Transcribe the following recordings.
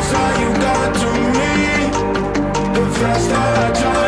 closer you got to me. The faster I try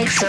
makes